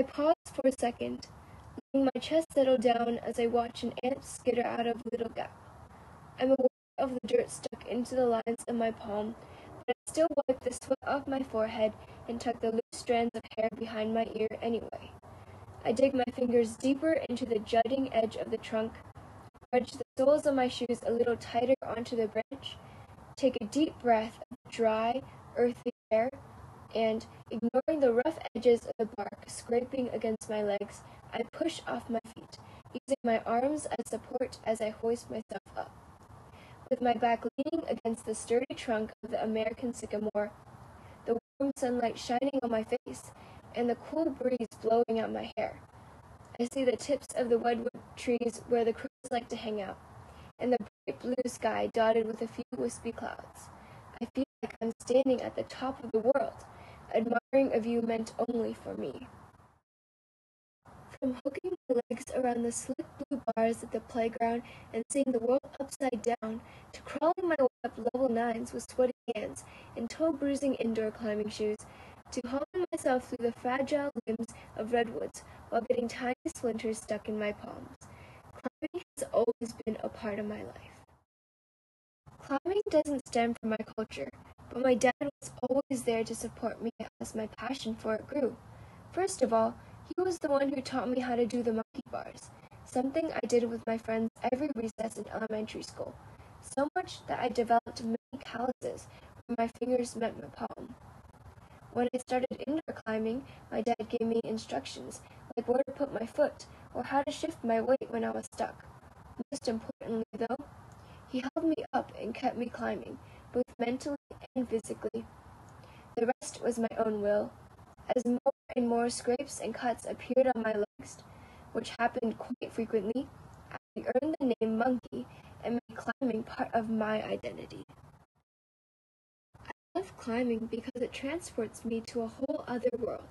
I paused for a second, letting my chest settle down as I watch an ant skitter out of a little gap. I'm aware of the dirt stuck into the lines of my palm, but I still wipe the sweat off my forehead and tuck the loose strands of hair behind my ear anyway. I dig my fingers deeper into the jutting edge of the trunk, wedge the soles of my shoes a little tighter onto the branch, take a deep breath of dry, earthy air, and, ignoring the rough edges of the bark scraping against my legs, I push off my feet, using my arms as support as I hoist myself up. With my back leaning against the sturdy trunk of the American sycamore, the warm sunlight shining on my face, and the cool breeze blowing out my hair. I see the tips of the redwood trees where the crows like to hang out, and the bright blue sky dotted with a few wispy clouds. I feel like I'm standing at the top of the world, admiring a view meant only for me. From hooking my legs around the slick blue bars at the playground and seeing the world upside down, to crawling my way up level nines with sweaty hands and toe bruising indoor climbing shoes, to hauling myself through the fragile limbs of redwoods while getting tiny splinters stuck in my palms. Climbing has always been a part of my life. Climbing doesn't stem from my culture, but my dad was always there to support me as my passion for it grew. First of all, he was the one who taught me how to do the monkey bars, something I did with my friends every recess in elementary school, so much that I developed many calluses where my fingers met my palm. When I started indoor climbing, my dad gave me instructions, like where to put my foot or how to shift my weight when I was stuck. Most importantly, though, he held me up and kept me climbing, both mentally and physically. The rest was my own will. As more and more scrapes and cuts appeared on my legs, which happened quite frequently, I earned the name Monkey and made climbing part of my identity I love climbing because it transports me to a whole other world.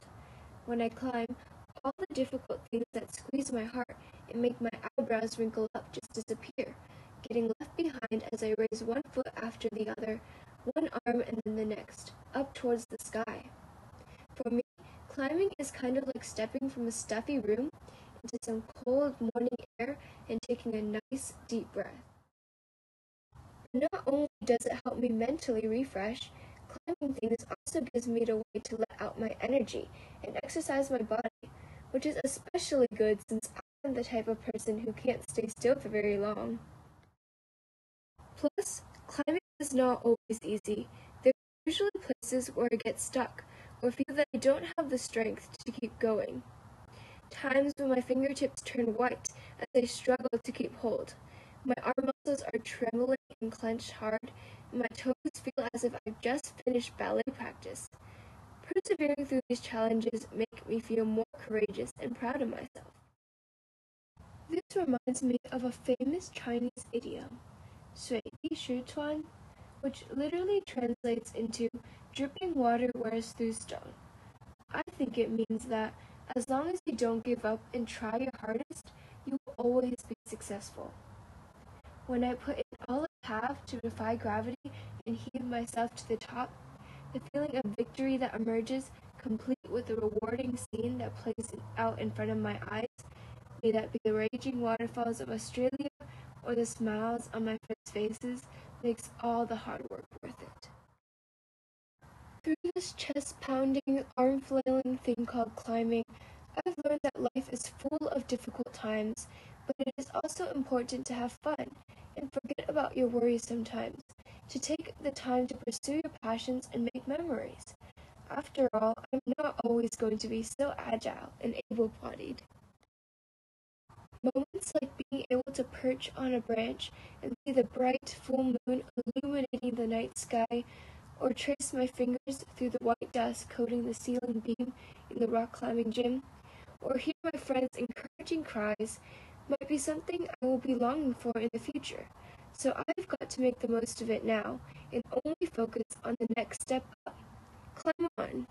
When I climb, all the difficult things that squeeze my heart and make my eyebrows wrinkle up just disappear, getting left behind as I raise one foot after the other, one arm and then the next, up towards the sky. For me, climbing is kind of like stepping from a stuffy room into some cold morning air and taking a nice deep breath. Not only does it help me mentally refresh, Climbing things also gives me the way to let out my energy and exercise my body, which is especially good since I'm the type of person who can't stay still for very long. Plus, climbing is not always easy. There are usually places where I get stuck or feel that I don't have the strength to keep going. Times when my fingertips turn white as I struggle to keep hold. My arm muscles are trembling and clenched hard, and my toes feel as if I've just finished ballet practice. Persevering through these challenges make me feel more courageous and proud of myself. This reminds me of a famous Chinese idiom, 水滴石穿, Which literally translates into dripping water wears through stone. I think it means that as long as you don't give up and try your hardest, you will always be successful. When I put in all I have to defy gravity and heave myself to the top, the feeling of victory that emerges, complete with the rewarding scene that plays out in front of my eyes, may that be the raging waterfalls of Australia or the smiles on my friends' faces, makes all the hard work worth it. Through this chest pounding, arm flailing thing called climbing, I've learned that life is full of difficult times, but it is also important to have fun and forget about your worries sometimes, to take the time to pursue your passions and make memories. After all, I'm not always going to be so agile and able bodied. Moments like able to perch on a branch and see the bright full moon illuminating the night sky, or trace my fingers through the white dust coating the ceiling beam in the rock climbing gym, or hear my friends' encouraging cries might be something I will be longing for in the future. So I've got to make the most of it now and only focus on the next step up. Climb on.